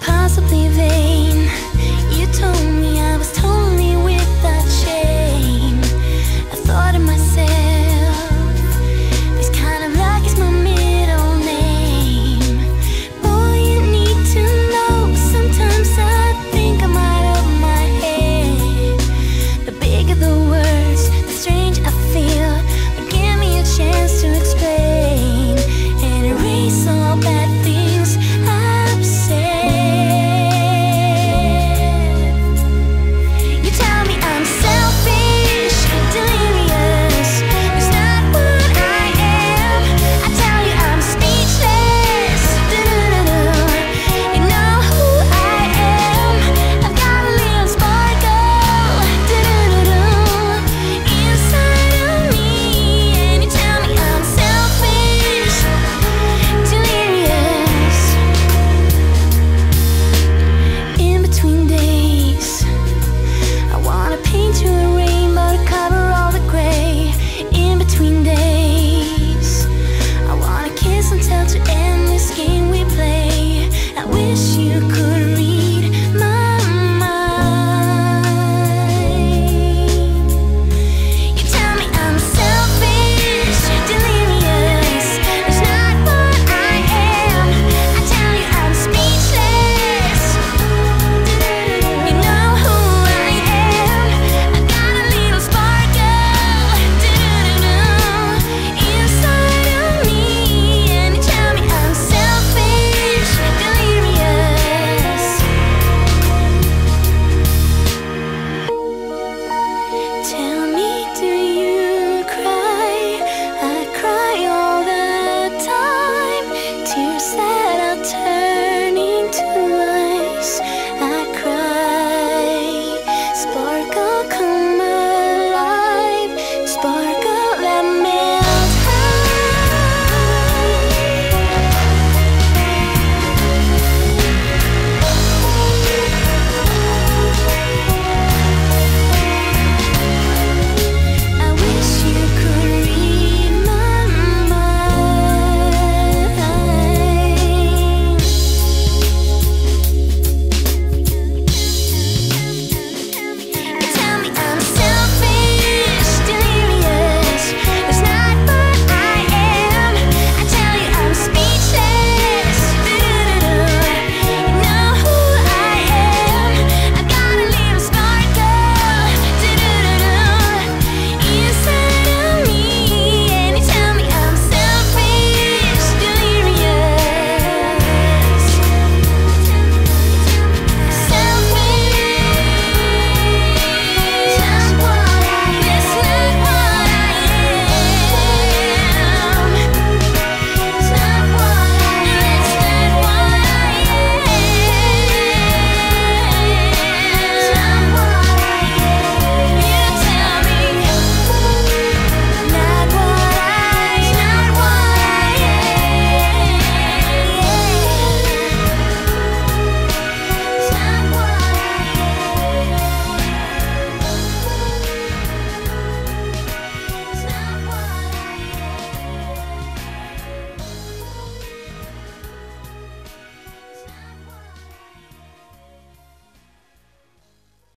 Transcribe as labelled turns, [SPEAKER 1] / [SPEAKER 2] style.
[SPEAKER 1] impossibly vain. You told me.